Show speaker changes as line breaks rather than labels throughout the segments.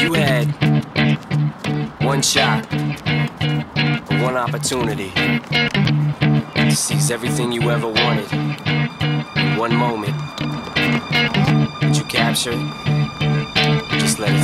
You had one shot, one opportunity. To seize everything you ever wanted. One moment. That you captured.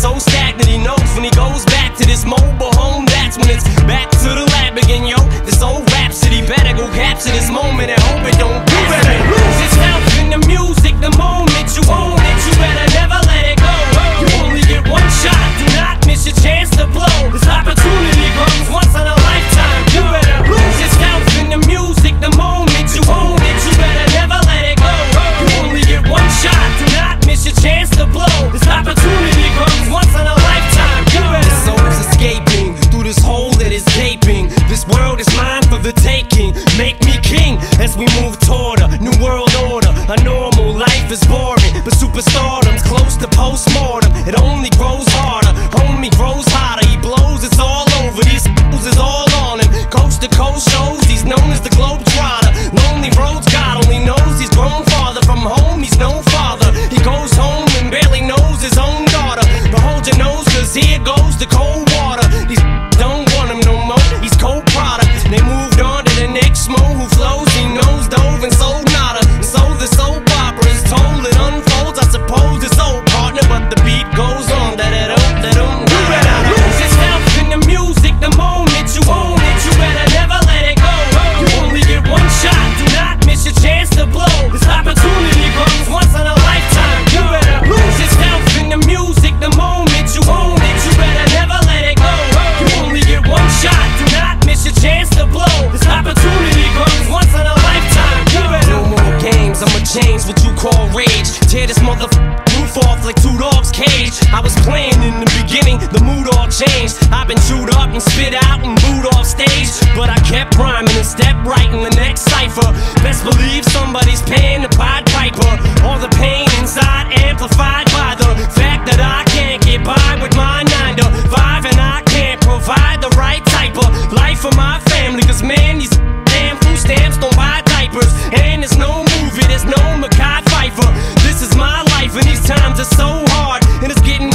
so stagnant. He knows when he goes back to this mobile home. That's when it's back to the lab again, yo. This old rhapsody better go capture this moment and hope it don't. You better lose yourself in the music the moment you own it. You better never let it go. You only get one shot. Do not miss your chance to blow. This opportunity comes once in a lifetime. You better lose yourself in the music the moment you own it. You better never let it go. You only get one shot. Do not miss your chance to blow. This opportunity This world is mine for the taking. Make me king as we move toward a new world order. A normal life is boring, but superstardom's close to postmortem. It only grows harder, homie grows hotter. He blows, it's all over. These is all on him. Coast to coast shows, he's known as the globe suppose it's old partner, but the beat goes on. That it up, that um. You better lose yourself in the music the moment you own it. You better never let it go. You only get one shot. Do not miss your chance to blow. This opportunity comes once in a lifetime. You better lose yourself in the music the moment you own it. You better never let it go. You only get one shot. Do not miss your chance to blow. This opportunity Change what you call rage. Tear this motherfucker roof off like two dogs' cage. I was playing in the beginning, the mood all changed. I've been chewed up and spit out and booed off stage. But I kept rhyming and stepped right in the next cipher. Best believe somebody's paying the Pied Piper. This is my life, and these times are so hard, and it's getting